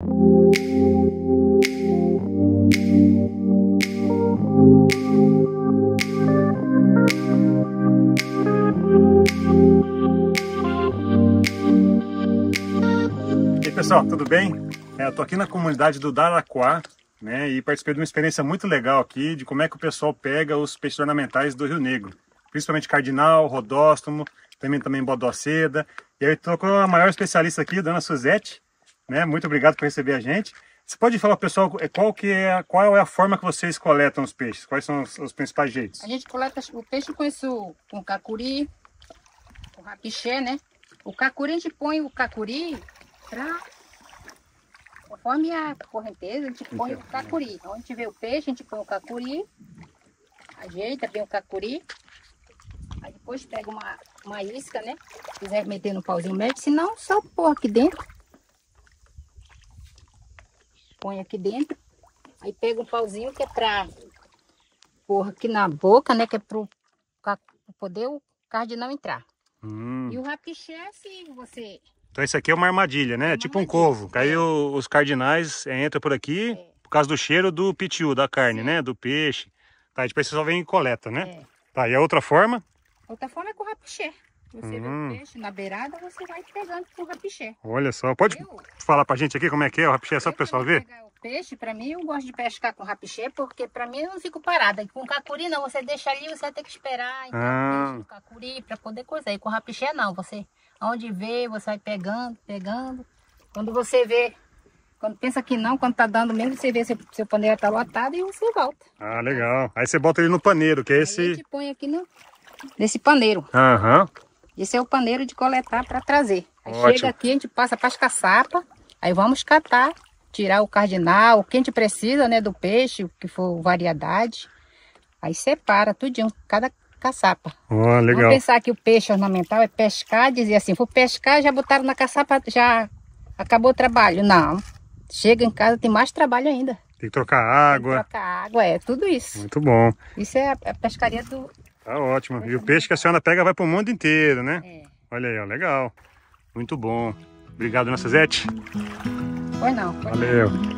E aí pessoal, tudo bem? É, eu tô aqui na comunidade do Daraquá, né, e participei de uma experiência muito legal aqui de como é que o pessoal pega os peixes ornamentais do Rio Negro, principalmente cardinal, rodóstomo, também também bodoceda. E aí tô com a maior especialista aqui, dona Suzete, né? Muito obrigado por receber a gente. Você pode falar pessoal é, qual que é qual é a forma que vocês coletam os peixes? Quais são os, os principais jeitos? A gente coleta o peixe com isso, com cacuri, com rapiché, né? O cacuri a gente põe o cacuri pra conforme a correnteza, a gente põe o cacuri. Onde tiver o peixe, a gente põe o cacuri, ajeita bem o cacuri. Aí depois pega uma, uma isca, né? Se quiser meter no pauzinho médio, senão só pôr aqui dentro. Põe aqui dentro. Aí pega um pauzinho que é pra pôr aqui na boca, né? Que é pro ca- poder o cardinal entrar. Hum. E o rapiché, se você Então isso aqui é uma armadilha, né? É uma tipo um armadilha, covo. Que aí é. os cardinais é, entram por aqui É. por causa do cheiro do pitiu, da carne, Sim. né? Do peixe. Tá, depois você só vem e coleta, né? É. Tá, e a outra forma? Outra forma é com o rapiché. Você vê Hum. o peixe na beirada, você vai pegando com o rapiché. Olha só, pode Eu, falar pra gente aqui como é que é o rapiché, só pro pessoal ver? O peixe, pra mim, eu gosto de pescar com rapiché, porque pra mim eu não fico parada. E com cacuri não, você deixa ali, você vai ter que esperar então, Ah. peixe, cacuri pra poder coisar. E com rapiché não, você, onde vê, você vai pegando, pegando. Quando você vê, quando pensa que não, quando tá dando mesmo, você vê se o seu paneiro tá lotado e você volta. Ah, legal. Aí você bota ele no paneiro, que é Aí a esse... gente põe aqui no, nesse paneiro. Aham. Esse é o paneiro de coletar para trazer. Aí Ótimo. chega aqui, a gente passa para as caçapas, aí vamos catar, tirar o cardinal, o que a gente precisa, né, do peixe, o que for variedade. Aí separa tudinho, cada caçapa. Ó, legal. Vamos pensar que o peixe ornamental é pescar, dizer assim, for pescar, já botaram na caçapa, já acabou o trabalho. Não. Chega em casa, tem mais trabalho ainda. Tem que trocar Tem que água. trocar água, é tudo isso. Muito bom. Isso é a pescaria do. Tá ótimo. E o peixe que a senhora pega vai pro mundo inteiro, né? É. Olha aí, ó, legal. Muito bom. Obrigado, dona Suzete. Pois não. Não. Valeu.